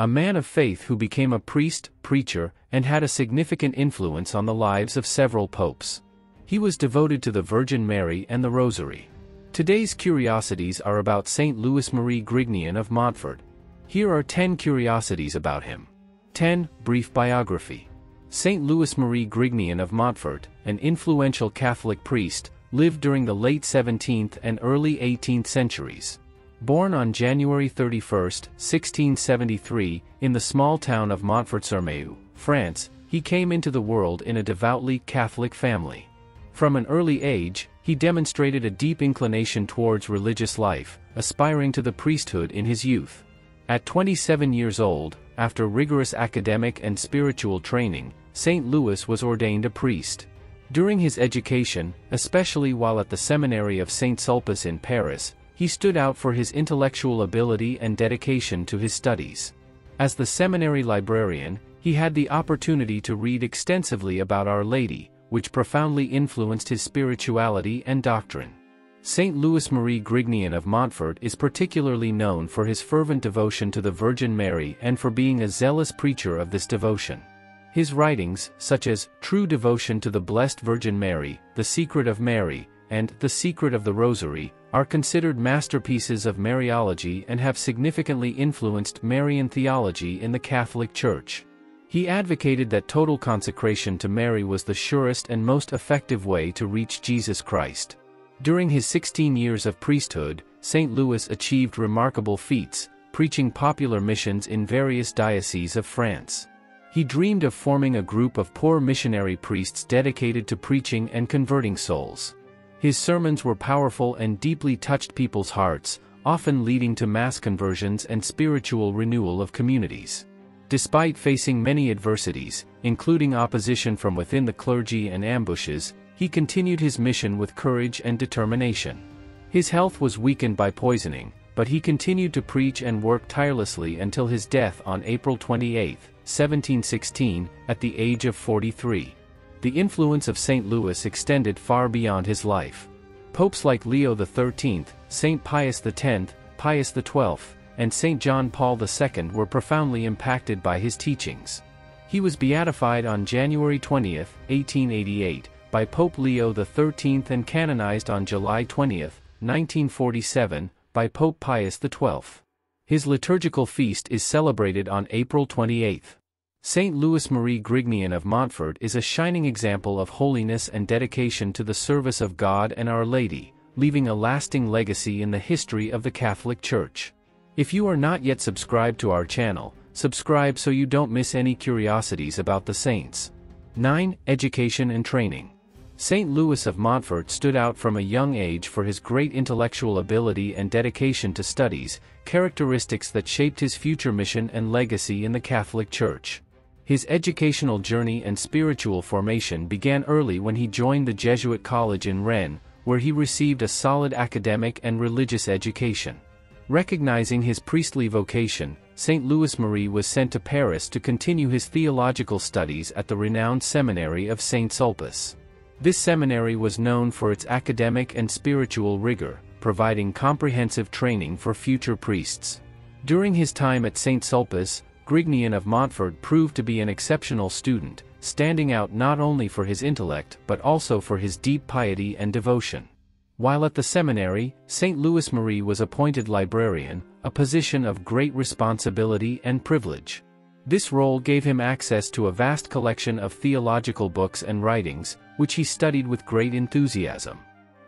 a man of faith who became a priest, preacher, and had a significant influence on the lives of several popes. He was devoted to the Virgin Mary and the Rosary. Today's curiosities are about St. Louis Marie Grignion of Montfort. Here are 10 curiosities about him. 10. Brief biography. St. Louis Marie Grignion of Montfort, an influential Catholic priest, lived during the late 17th and early 18th centuries. Born on January 31, 1673, in the small town of Montfort-sur-Meu, France, he came into the world in a devoutly Catholic family. From an early age, he demonstrated a deep inclination towards religious life, aspiring to the priesthood in his youth. At 27 years old, after rigorous academic and spiritual training, St. Louis was ordained a priest. During his education, especially while at the seminary of St. Sulpice in Paris, he stood out for his intellectual ability and dedication to his studies. As the seminary librarian, he had the opportunity to read extensively about Our Lady, which profoundly influenced his spirituality and doctrine. St. Louis Marie Grignion of Montfort is particularly known for his fervent devotion to the Virgin Mary and for being a zealous preacher of this devotion. His writings, such as True Devotion to the Blessed Virgin Mary, The Secret of Mary, and The Secret of the Rosary, are considered masterpieces of Mariology and have significantly influenced Marian theology in the Catholic Church. He advocated that total consecration to Mary was the surest and most effective way to reach Jesus Christ. During his 16 years of priesthood, St. Louis achieved remarkable feats, preaching popular missions in various dioceses of France. He dreamed of forming a group of poor missionary priests dedicated to preaching and converting souls. His sermons were powerful and deeply touched people's hearts, often leading to mass conversions and spiritual renewal of communities. Despite facing many adversities, including opposition from within the clergy and ambushes, he continued his mission with courage and determination. His health was weakened by poisoning, but he continued to preach and work tirelessly until his death on April 28, 1716, at the age of 43. The influence of St. Louis extended far beyond his life. Popes like Leo XIII, St. Pius X, Pius XII, and St. John Paul II were profoundly impacted by his teachings. He was beatified on January 20, 1888, by Pope Leo XIII and canonized on July 20, 1947, by Pope Pius XII. His liturgical feast is celebrated on April 28. Saint Louis Marie Grignion of Montfort is a shining example of holiness and dedication to the service of God and Our Lady, leaving a lasting legacy in the history of the Catholic Church. If you are not yet subscribed to our channel, subscribe so you don't miss any curiosities about the saints. 9. Education and Training St. Louis of Montfort stood out from a young age for his great intellectual ability and dedication to studies, characteristics that shaped his future mission and legacy in the Catholic Church. His educational journey and spiritual formation began early when he joined the Jesuit college in Rennes, where he received a solid academic and religious education. Recognizing his priestly vocation, St. Louis Marie was sent to Paris to continue his theological studies at the renowned seminary of St. Sulpice. This seminary was known for its academic and spiritual rigor, providing comprehensive training for future priests. During his time at St. Sulpice, Grignion of Montfort proved to be an exceptional student, standing out not only for his intellect but also for his deep piety and devotion. While at the seminary, St. Louis Marie was appointed librarian, a position of great responsibility and privilege. This role gave him access to a vast collection of theological books and writings, which he studied with great enthusiasm.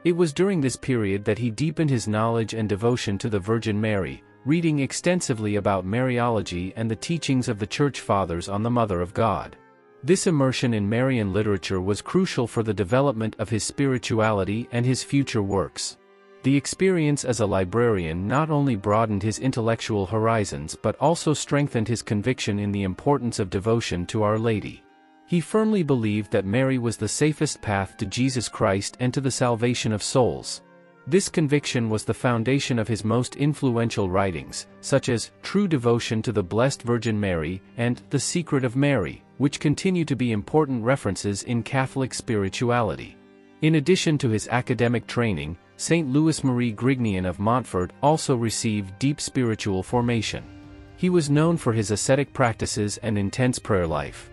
It was during this period that he deepened his knowledge and devotion to the Virgin Mary, reading extensively about Mariology and the teachings of the Church Fathers on the Mother of God. This immersion in Marian literature was crucial for the development of his spirituality and his future works. The experience as a librarian not only broadened his intellectual horizons but also strengthened his conviction in the importance of devotion to Our Lady. He firmly believed that Mary was the safest path to Jesus Christ and to the salvation of souls. This conviction was the foundation of his most influential writings, such as True Devotion to the Blessed Virgin Mary and The Secret of Mary, which continue to be important references in Catholic spirituality. In addition to his academic training, St. Louis Marie Grignion of Montfort also received deep spiritual formation. He was known for his ascetic practices and intense prayer life.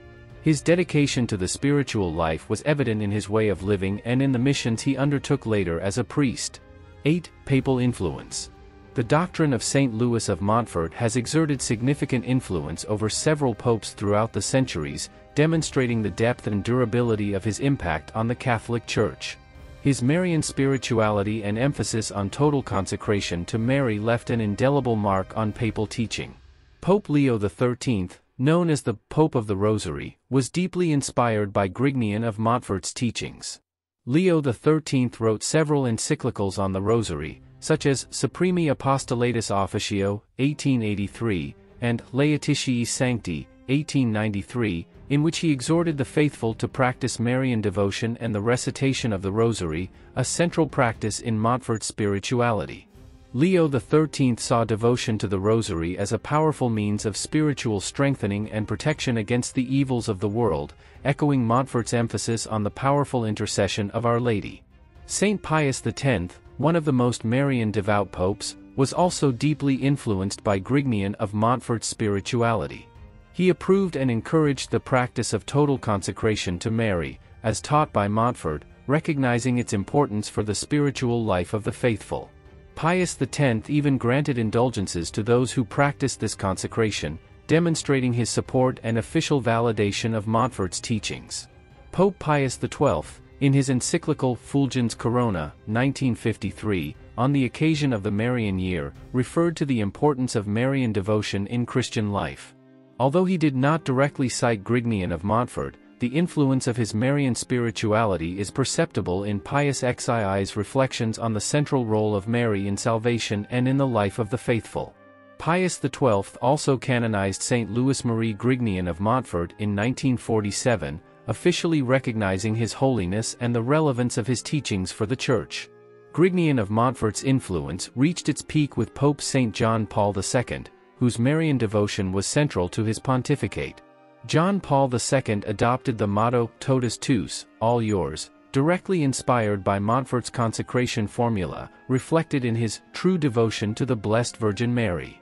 His dedication to the spiritual life was evident in his way of living and in the missions he undertook later as a priest. 8. Papal influence. The doctrine of St. Louis of Montfort has exerted significant influence over several popes throughout the centuries, demonstrating the depth and durability of his impact on the Catholic Church. His Marian spirituality and emphasis on total consecration to Mary left an indelible mark on papal teaching. Pope Leo XIII, known as the Pope of the Rosary, was deeply inspired by Grignion of Montfort's teachings. Leo XIII wrote several encyclicals on the Rosary, such as Supremi Apostolatus Officio, 1883, and Laetitia Sancti, 1893, in which he exhorted the faithful to practice Marian devotion and the recitation of the Rosary, a central practice in Montfort's spirituality. Leo XIII saw devotion to the Rosary as a powerful means of spiritual strengthening and protection against the evils of the world, echoing Montfort's emphasis on the powerful intercession of Our Lady. Saint Pius X, one of the most Marian devout popes, was also deeply influenced by Grignion of Montfort's spirituality. He approved and encouraged the practice of total consecration to Mary, as taught by Montfort, recognizing its importance for the spiritual life of the faithful. Pius X even granted indulgences to those who practiced this consecration, demonstrating his support and official validation of Montfort's teachings. Pope Pius XII, in his encyclical Fulgens Corona, 1953, on the occasion of the Marian year, referred to the importance of Marian devotion in Christian life. Although he did not directly cite Grignion of Montfort, the influence of his Marian spirituality is perceptible in Pius XII's reflections on the central role of Mary in salvation and in the life of the faithful. Pius XII also canonized Saint Louis Marie Grignion of Montfort in 1947, officially recognizing his holiness and the relevance of his teachings for the Church. Grignion of Montfort's influence reached its peak with Pope St. John Paul II, whose Marian devotion was central to his pontificate. John Paul II adopted the motto Totus Tuus, all yours, directly inspired by Montfort's consecration formula, reflected in his true devotion to the Blessed Virgin Mary.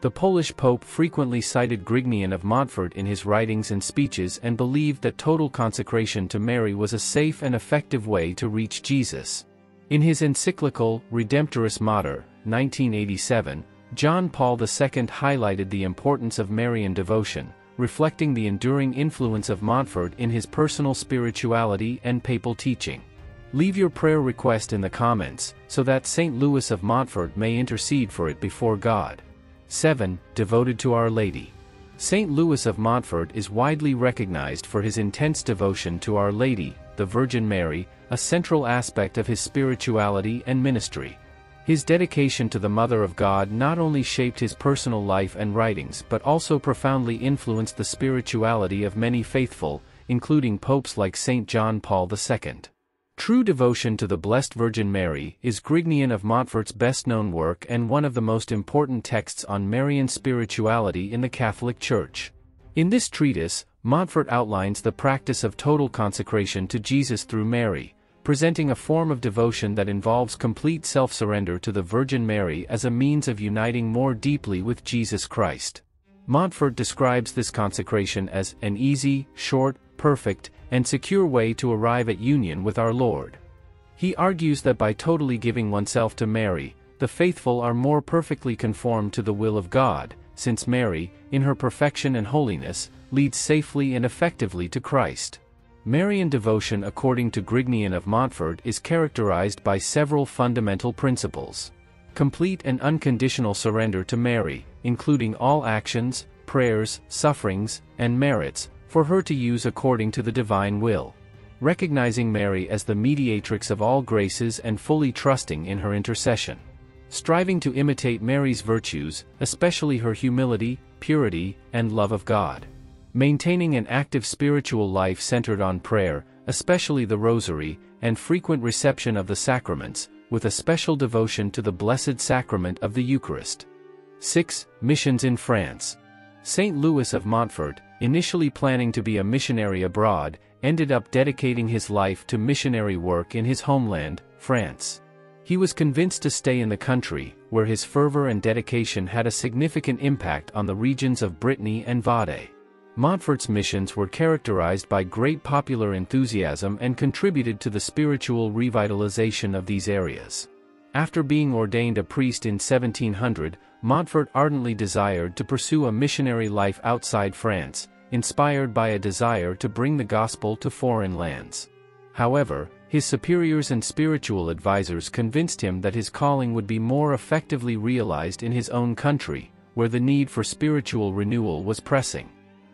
The Polish Pope frequently cited Grignion of Montfort in his writings and speeches and believed that total consecration to Mary was a safe and effective way to reach Jesus. In his encyclical Redemptoris Mater, 1987, John Paul II highlighted the importance of Marian devotion, reflecting the enduring influence of Montfort in his personal spirituality and papal teaching. Leave your prayer request in the comments, so that St. Louis of Montfort may intercede for it before God. 7. Devoted to Our Lady. St. Louis of Montfort is widely recognized for his intense devotion to Our Lady, the Virgin Mary, a central aspect of his spirituality and ministry. His dedication to the Mother of God not only shaped his personal life and writings but also profoundly influenced the spirituality of many faithful, including popes like St. John Paul II. True devotion to the Blessed Virgin Mary is Grignion of Montfort's best-known work and one of the most important texts on Marian spirituality in the Catholic Church. In this treatise, Montfort outlines the practice of total consecration to Jesus through Mary, presenting a form of devotion that involves complete self-surrender to the Virgin Mary as a means of uniting more deeply with Jesus Christ. Montfort describes this consecration as an easy, short, perfect, and secure way to arrive at union with our Lord. He argues that by totally giving oneself to Mary, the faithful are more perfectly conformed to the will of God, since Mary, in her perfection and holiness, leads safely and effectively to Christ. Marian devotion according to Grignion of Montfort is characterized by several fundamental principles. Complete and unconditional surrender to Mary, including all actions, prayers, sufferings, and merits, for her to use according to the divine will. Recognizing Mary as the mediatrix of all graces and fully trusting in her intercession. Striving to imitate Mary's virtues, especially her humility, purity, and love of God. Maintaining an active spiritual life centered on prayer, especially the Rosary, and frequent reception of the sacraments, with a special devotion to the Blessed Sacrament of the Eucharist. 6. Missions in France. St. Louis of Montfort, initially planning to be a missionary abroad, ended up dedicating his life to missionary work in his homeland, France. He was convinced to stay in the country, where his fervor and dedication had a significant impact on the regions of Brittany and Vendée. Montfort's missions were characterized by great popular enthusiasm and contributed to the spiritual revitalization of these areas. After being ordained a priest in 1700, Montfort ardently desired to pursue a missionary life outside France, inspired by a desire to bring the gospel to foreign lands. However, his superiors and spiritual advisors convinced him that his calling would be more effectively realized in his own country, where the need for spiritual renewal was pressing.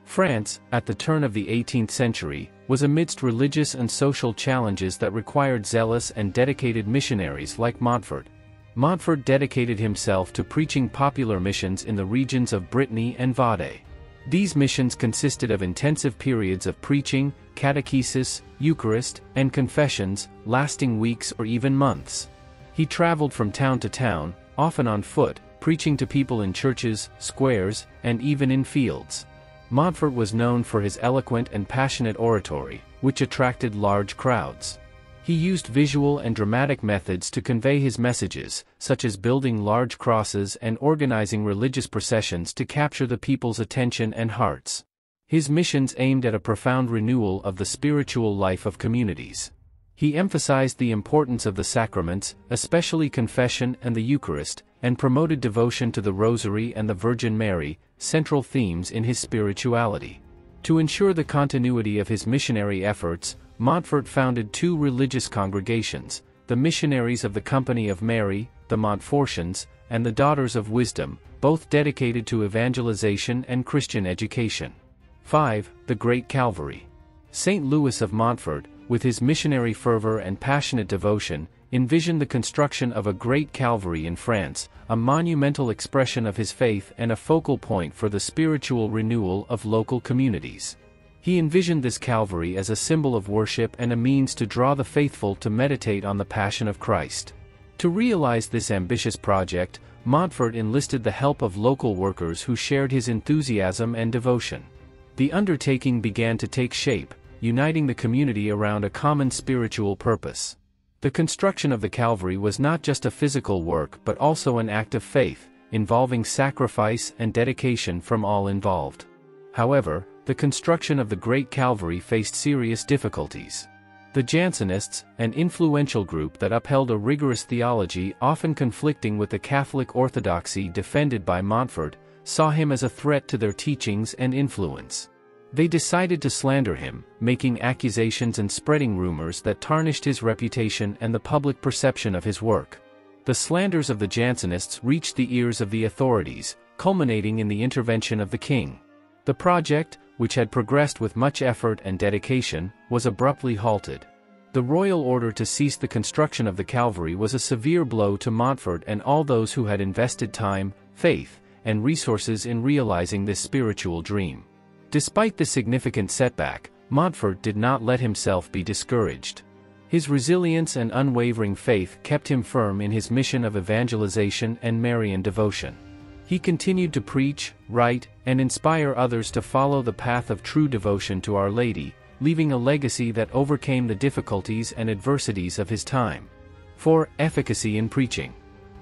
France, at the turn of the 18th century, was amidst religious and social challenges that required zealous and dedicated missionaries like Montfort. Montfort dedicated himself to preaching popular missions in the regions of Brittany and Vendée. These missions consisted of intensive periods of preaching, catechesis, Eucharist, and confessions, lasting weeks or even months. He traveled from town to town, often on foot, preaching to people in churches, squares, and even in fields. Montfort was known for his eloquent and passionate oratory, which attracted large crowds. He used visual and dramatic methods to convey his messages, such as building large crosses and organizing religious processions to capture the people's attention and hearts. His missions aimed at a profound renewal of the spiritual life of communities. He emphasized the importance of the sacraments, especially confession and the Eucharist, and promoted devotion to the Rosary and the Virgin Mary, central themes in his spirituality. To ensure the continuity of his missionary efforts, Montfort founded two religious congregations, the Missionaries of the Company of Mary, the Montfortians, and the Daughters of Wisdom, both dedicated to evangelization and Christian education. 5. The Great Calvary. St. Louis of Montfort, with his missionary fervor and passionate devotion, envisioned the construction of a great Calvary in France, a monumental expression of his faith and a focal point for the spiritual renewal of local communities. He envisioned this Calvary as a symbol of worship and a means to draw the faithful to meditate on the Passion of Christ. To realize this ambitious project, Montfort enlisted the help of local workers who shared his enthusiasm and devotion. The undertaking began to take shape, uniting the community around a common spiritual purpose. The construction of the Calvary was not just a physical work but also an act of faith, involving sacrifice and dedication from all involved. However, the construction of the Great Calvary faced serious difficulties. The Jansenists, an influential group that upheld a rigorous theology often conflicting with the Catholic orthodoxy defended by Montfort, saw him as a threat to their teachings and influence. They decided to slander him, making accusations and spreading rumors that tarnished his reputation and the public perception of his work. The slanders of the Jansenists reached the ears of the authorities, culminating in the intervention of the king. The project, which had progressed with much effort and dedication, was abruptly halted. The royal order to cease the construction of the Calvary was a severe blow to Montfort and all those who had invested time, faith, and resources in realizing this spiritual dream. Despite the significant setback, Montfort did not let himself be discouraged. His resilience and unwavering faith kept him firm in his mission of evangelization and Marian devotion. He continued to preach, write, and inspire others to follow the path of true devotion to Our Lady, leaving a legacy that overcame the difficulties and adversities of his time. 4. Efficacy in preaching.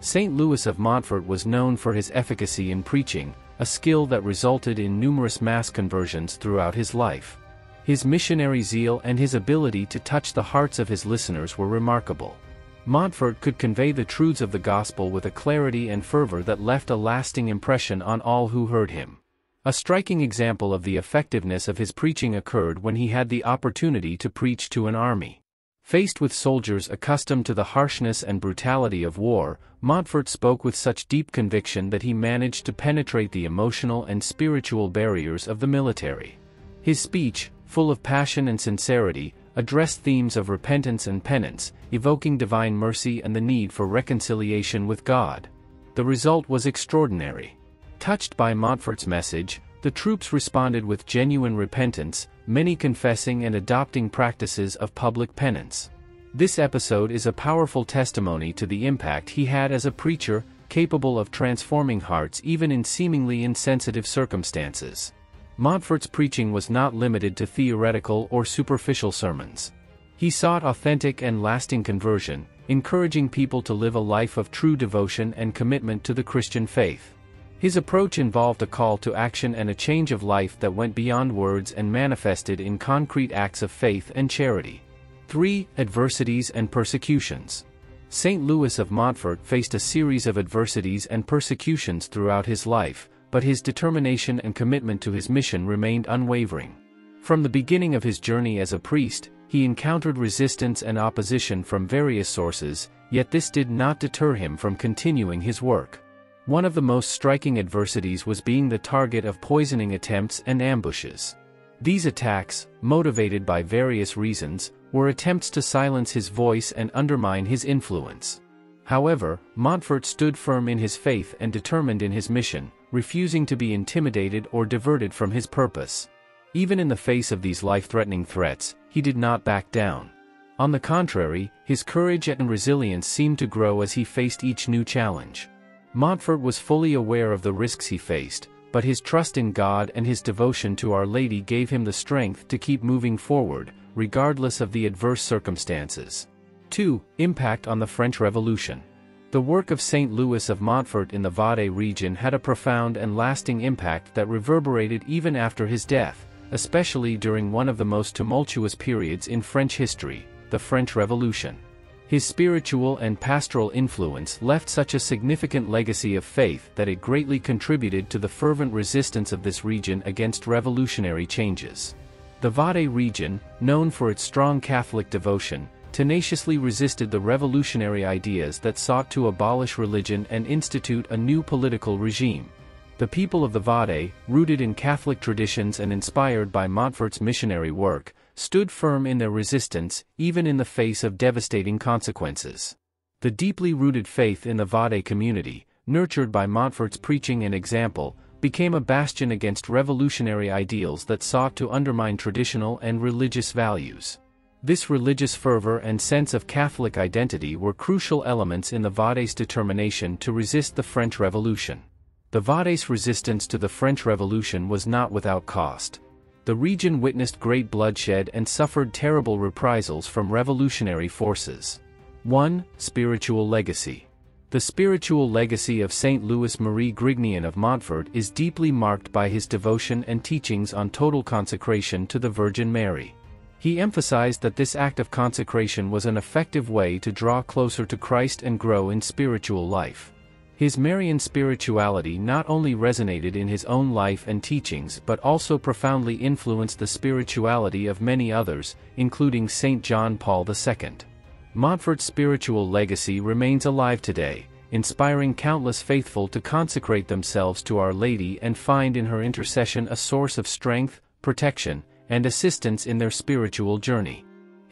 St. Louis of Montfort was known for his efficacy in preaching, a skill that resulted in numerous mass conversions throughout his life. His missionary zeal and his ability to touch the hearts of his listeners were remarkable. Montfort could convey the truths of the gospel with a clarity and fervor that left a lasting impression on all who heard him. A striking example of the effectiveness of his preaching occurred when he had the opportunity to preach to an army. Faced with soldiers accustomed to the harshness and brutality of war, Montfort spoke with such deep conviction that he managed to penetrate the emotional and spiritual barriers of the military. His speech, full of passion and sincerity, addressed themes of repentance and penance, evoking divine mercy and the need for reconciliation with God. The result was extraordinary. Touched by Montfort's message, the troops responded with genuine repentance, many confessing and adopting practices of public penance. This episode is a powerful testimony to the impact he had as a preacher, capable of transforming hearts even in seemingly insensitive circumstances. Montfort's preaching was not limited to theoretical or superficial sermons. He sought authentic and lasting conversion, encouraging people to live a life of true devotion and commitment to the Christian faith. His approach involved a call to action and a change of life that went beyond words and manifested in concrete acts of faith and charity. 3. Adversities and persecutions. St. Louis of Montfort faced a series of adversities and persecutions throughout his life, but his determination and commitment to his mission remained unwavering. From the beginning of his journey as a priest, he encountered resistance and opposition from various sources, yet this did not deter him from continuing his work. One of the most striking adversities was being the target of poisoning attempts and ambushes. These attacks, motivated by various reasons, were attempts to silence his voice and undermine his influence. However, Montfort stood firm in his faith and determined in his mission, refusing to be intimidated or diverted from his purpose. Even in the face of these life-threatening threats, he did not back down. On the contrary, his courage and resilience seemed to grow as he faced each new challenge. Montfort was fully aware of the risks he faced, but his trust in God and his devotion to Our Lady gave him the strength to keep moving forward, regardless of the adverse circumstances. 2. Impact on the French Revolution. The work of St. Louis of Montfort in the Vendée region had a profound and lasting impact that reverberated even after his death, especially during one of the most tumultuous periods in French history, the French Revolution. His spiritual and pastoral influence left such a significant legacy of faith that it greatly contributed to the fervent resistance of this region against revolutionary changes. The Vendée region, known for its strong Catholic devotion, tenaciously resisted the revolutionary ideas that sought to abolish religion and institute a new political regime. The people of the Vendée, rooted in Catholic traditions and inspired by Montfort's missionary work, stood firm in their resistance, even in the face of devastating consequences. The deeply rooted faith in the Vendée community, nurtured by Montfort's preaching and example, became a bastion against revolutionary ideals that sought to undermine traditional and religious values. This religious fervor and sense of Catholic identity were crucial elements in the Vendée's determination to resist the French Revolution. The Vendée's resistance to the French Revolution was not without cost the region witnessed great bloodshed and suffered terrible reprisals from revolutionary forces. 1. Spiritual Legacy The spiritual legacy of Saint Louis Marie Grignion of Montfort is deeply marked by his devotion and teachings on total consecration to the Virgin Mary. He emphasized that this act of consecration was an effective way to draw closer to Christ and grow in spiritual life. His Marian spirituality not only resonated in his own life and teachings but also profoundly influenced the spirituality of many others, including St. John Paul II. Montfort's spiritual legacy remains alive today, inspiring countless faithful to consecrate themselves to Our Lady and find in her intercession a source of strength, protection, and assistance in their spiritual journey.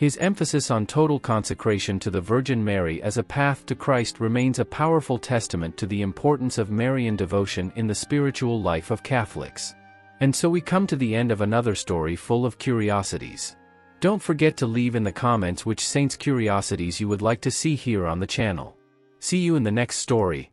His emphasis on total consecration to the Virgin Mary as a path to Christ remains a powerful testament to the importance of Marian devotion in the spiritual life of Catholics. And so we come to the end of another story full of curiosities. Don't forget to leave in the comments which saints' curiosities you would like to see here on the channel. See you in the next story.